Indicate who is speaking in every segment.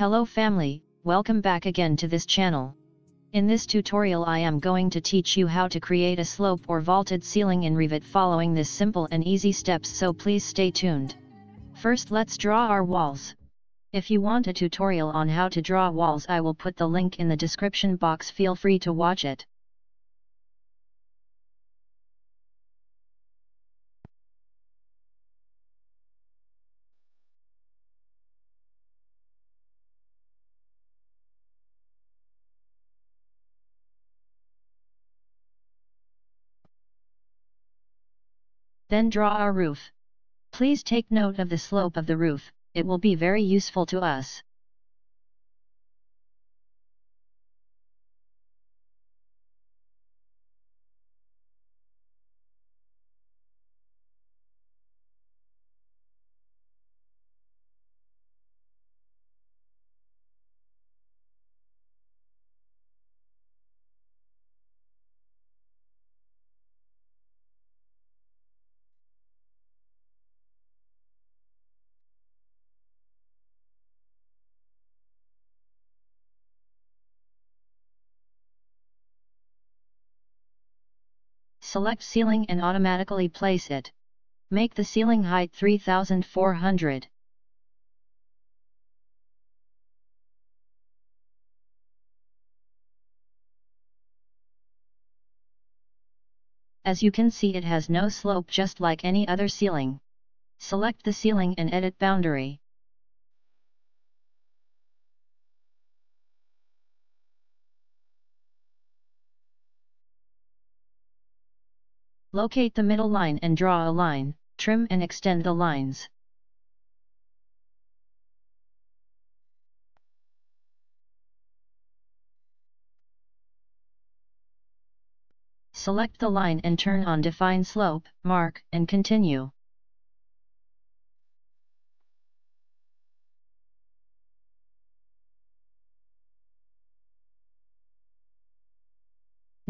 Speaker 1: Hello family, welcome back again to this channel. In this tutorial I am going to teach you how to create a slope or vaulted ceiling in Revit following this simple and easy steps so please stay tuned. First let's draw our walls. If you want a tutorial on how to draw walls I will put the link in the description box feel free to watch it. Then draw our roof. Please take note of the slope of the roof, it will be very useful to us. Select ceiling and automatically place it. Make the ceiling height 3400. As you can see it has no slope just like any other ceiling. Select the ceiling and edit boundary. Locate the middle line and draw a line, trim and extend the lines. Select the line and turn on Define Slope, Mark, and continue.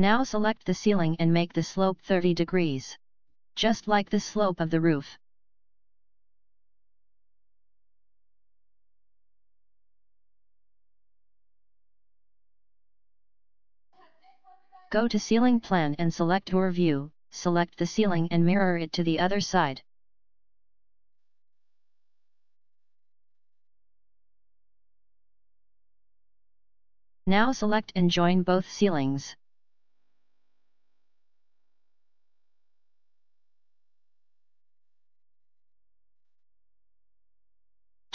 Speaker 1: Now select the ceiling and make the slope 30 degrees. Just like the slope of the roof. Go to Ceiling Plan and select your view, select the ceiling and mirror it to the other side. Now select and join both ceilings.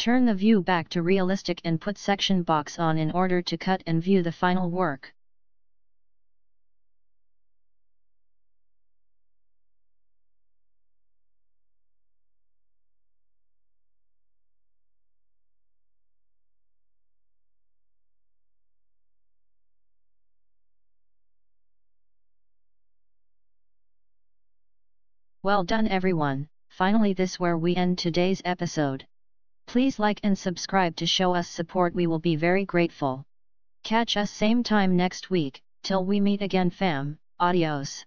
Speaker 1: Turn the view back to realistic and put section box on in order to cut and view the final work. Well done everyone, finally this where we end today's episode. Please like and subscribe to show us support we will be very grateful. Catch us same time next week, till we meet again fam, adios.